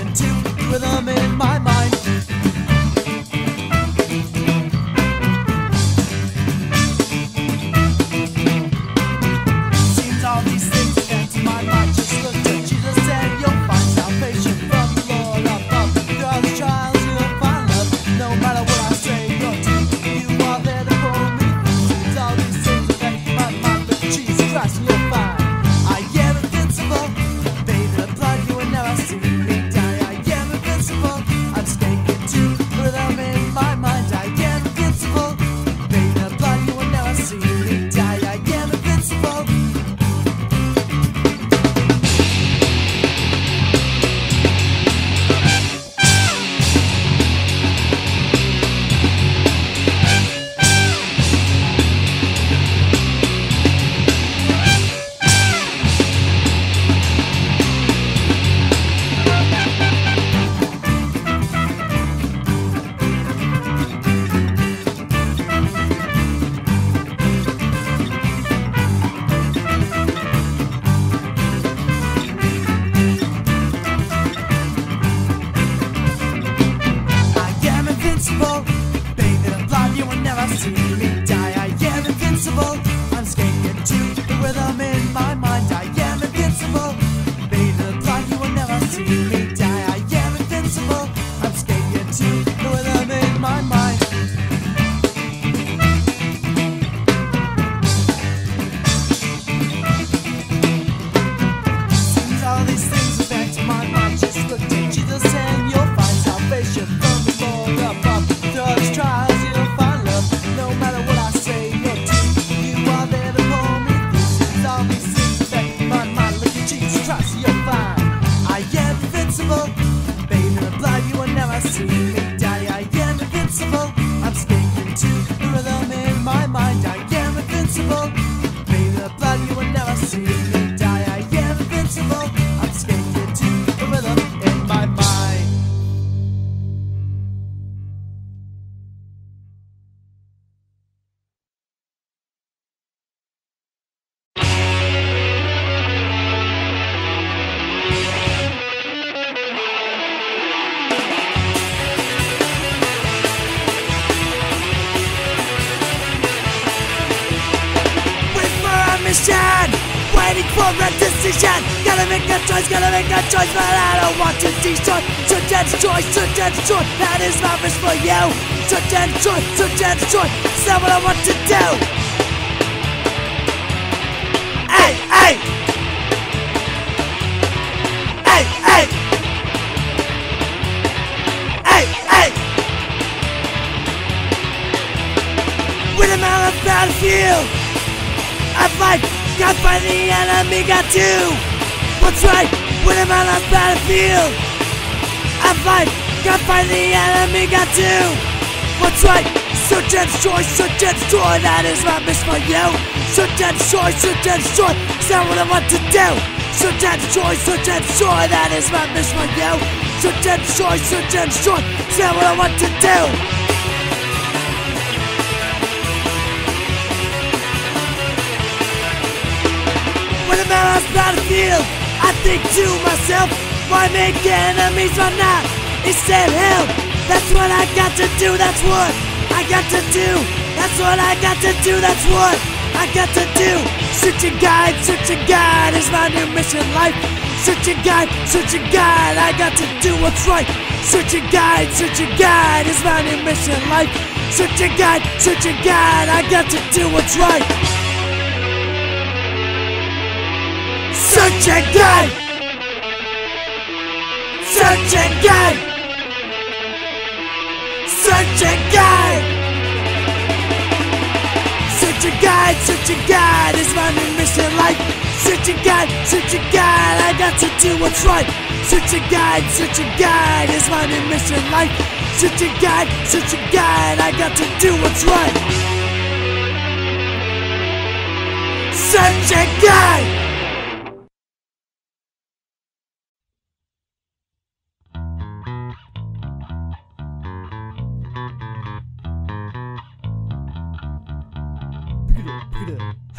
into rhythm invincible. In the blood, you will never see me die. I am invincible. I'm sticking to the rhythm in my mind. I am invincible. Baby, in the blood, you will never see me. Make a choice, gotta make a choice, but I don't want to destroy. And destroy, and destroy. That is my wish for you. And destroy, and destroy. It's not what I want to do. Hey, hey. Hey, hey. Hey, hey. When I'm on a battlefield, I fight, got by the enemy, got two. What's right? When I'm on a battlefield, I fight, got by the enemy, got two. What's right? Search and destroy, search and destroy. That is my mission for you. Search and destroy, search and destroy. Is that what I want to do? Search and destroy, search and destroy. That is my mission for you. Search and destroy, search and destroy. Is that what I want to do? When I'm out on the battlefield, I think to myself, why make enemies right now? Instead, help. That's what I got to do. That's what I got to do. That's what I got to do. That's what I got to do. Search a guide, search a guide is my new mission life. Search a guide, search a guide. I got to do what's right. Search a guide, search a guide is my new mission life. Search a guide, search a guide. I got to do what's right. Search a guide. Search a guide. Search a guide. Search a guide, search a guide is my new mission life. Search a guide, search a guide, I got to do what's right. Search a guide, search a guide is my new mission life. Search a guide, search a guide, I got to do what's right. Search a guide.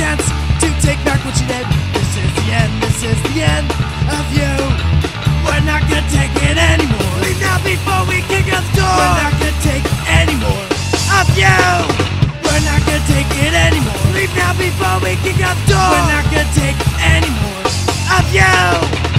Chance to take back what you did. This is the end, this is the end of you. We're not gonna take it anymore. Leave now before we kick out the door. We're not gonna take any more of you. We're not gonna take it anymore. Leave now before we kick out the door. We're not gonna take any more of you.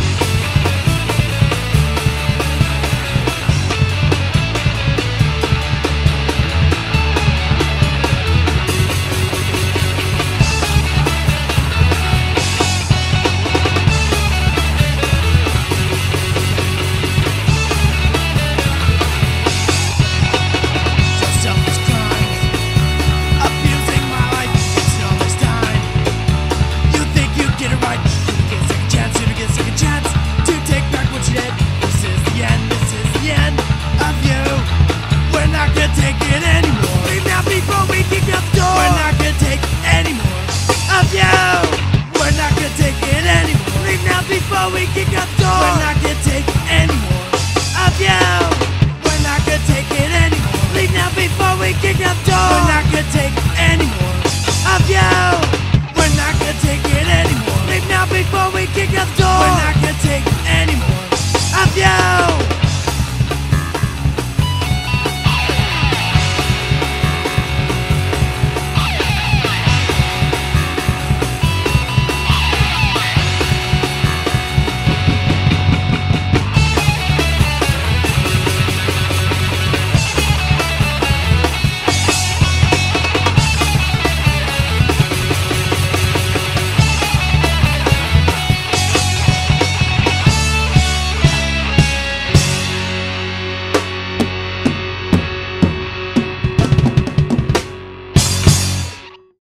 King got.